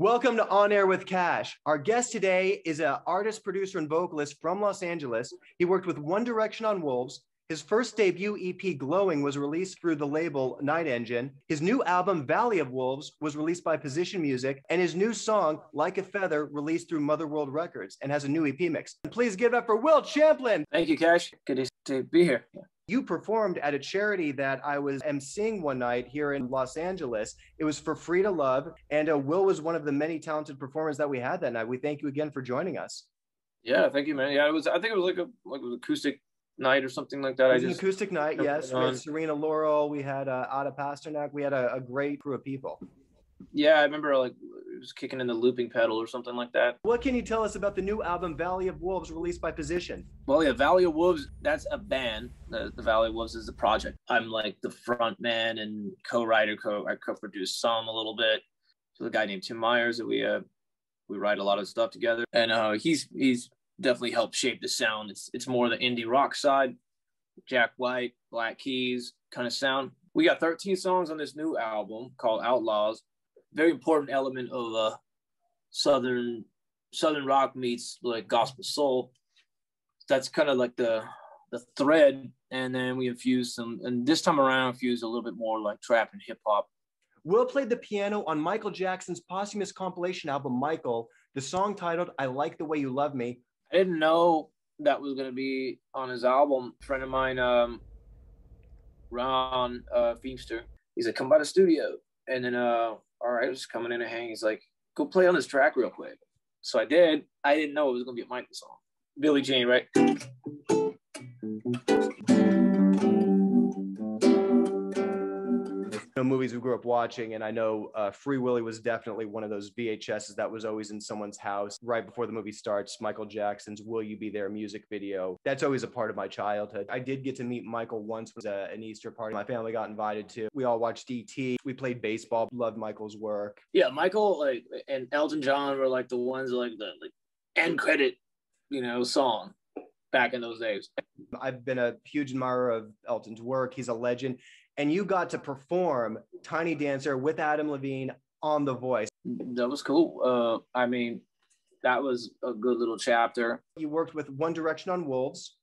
Welcome to On Air with Kash. Our guest today is an artist, producer, and vocalist from Los Angeles. He worked with One Direction on Wolves. His first debut EP, Glowing, was released through the label Night Engine. His new album, Valley of Wolves, was released by Position Music. And his new song, Like a Feather, released through Mother World Records and has a new EP mix. And please give it up for Will Champlin. Thank you, Kash. Good to be here. You performed at a charity that I was emceeing one night here in Los Angeles. It was for Free to Love, and uh, Will was one of the many talented performers that we had that night. We thank you again for joining us. Yeah, thank you, man. Yeah, it was. I think it was like a like an acoustic night or something like that. It was an acoustic night. Yes, we had Serena Laurel. We had uh, Ada Pasternak. We had a, a great crew of people. Yeah, I remember like it was kicking in the looping pedal or something like that. What can you tell us about the new album Valley of Wolves released by Position? Well, yeah, Valley of Wolves, that's a band. The, the Valley of Wolves is the project. I'm like the front man and co-writer, co I co-produced some a little bit. So the guy named Tim Myers that we uh we write a lot of stuff together. And uh he's he's definitely helped shape the sound. It's it's more the indie rock side. Jack White, Black Keys kind of sound. We got 13 songs on this new album called Outlaws very important element of uh, southern southern rock meets like gospel soul. That's kind of like the the thread, and then we infuse some, and this time around infuse a little bit more like trap and hip hop. Will played the piano on Michael Jackson's posthumous compilation album Michael, the song titled "I Like the Way You Love Me." I didn't know that was going to be on his album. A friend of mine, um, Ron uh, Feemster, he's like, "Come by the studio," and then uh, all right, I was coming in and hang. He's like, go play on this track real quick. So I did. I didn't know it was gonna be a Michael song. Billie Jean, right? We grew up watching, and I know uh, Free Willy was definitely one of those VHSs that was always in someone's house right before the movie starts. Michael Jackson's "Will You Be There" music video. That's always a part of my childhood. I did get to meet Michael once was a, an Easter party. My family got invited to. We all watched DT. We played baseball. Loved Michael's work. Yeah, Michael like and Elton John were like the ones like the like end credit, you know, song back in those days. I've been a huge admirer of Elton's work. He's a legend and you got to perform Tiny Dancer with Adam Levine on The Voice. That was cool. Uh, I mean, that was a good little chapter. You worked with One Direction on Wolves.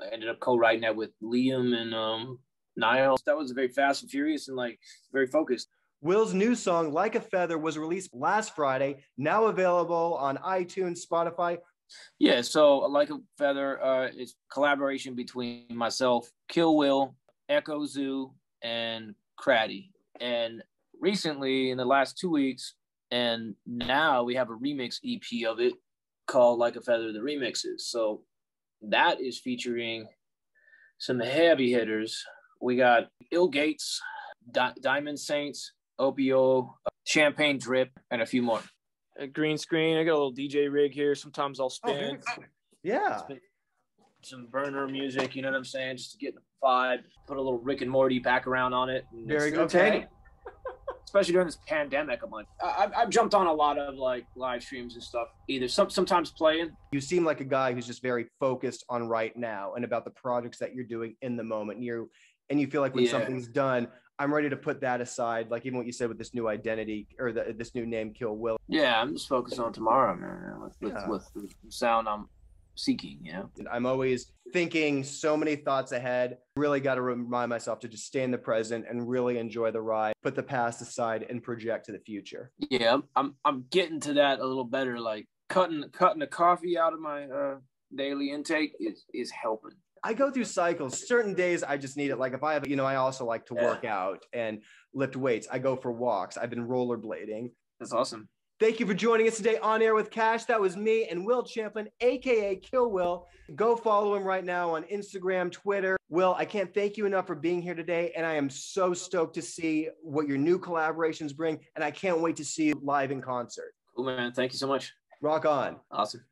I ended up co-writing that with Liam and um, Niall. That was very fast and furious and like very focused. Will's new song, Like a Feather, was released last Friday, now available on iTunes, Spotify. Yeah, so Like a Feather uh, is collaboration between myself, KillWill, Echo Zoo, and Craddy. And recently, in the last two weeks, and now we have a remix EP of it called Like a Feather, the remixes. So that is featuring some heavy hitters. We got Ill Gates, Di- Diamond Saints, Opiuo, Champagne Drip, and a few more. A green screen. I got a little DJ rig here. Sometimes I'll oh, spin. Oh, yeah. Spin some burner music, you know what I'm saying? Just to get the vibe, put a little Rick and Morty background on it. Very good. Okay. Especially during this pandemic, I'm like, I, I've jumped on a lot of like live streams and stuff. Either some, sometimes playing. You seem like a guy who's just very focused on right now and about the projects that you're doing in the moment. And you and you feel like when yeah. something's done, I'm ready to put that aside. Like even what you said with this new identity or the, this new name, KillWill. Yeah, I'm just focused on tomorrow, man. With, with, yeah. with the sound I'm seeking you know i'm always thinking so many thoughts ahead really got to remind myself to just stay in the present and really enjoy the ride put the past aside and project to the future yeah i'm i'm getting to that a little better like cutting cutting the coffee out of my uh, daily intake is is helping I go through cycles. Certain days I just need it. Like if I have, you know, I also like to work out and lift weights. I go for walks. I've been rollerblading. That's awesome. Thank you for joining us today on Air with Kash. That was me and Will Champlin, aka KillWill. Go follow him right now on Instagram, Twitter. Will, I can't thank you enough for being here today. And I am so stoked to see what your new collaborations bring. And I can't wait to see you live in concert. Cool, man. Thank you so much. Rock on. Awesome.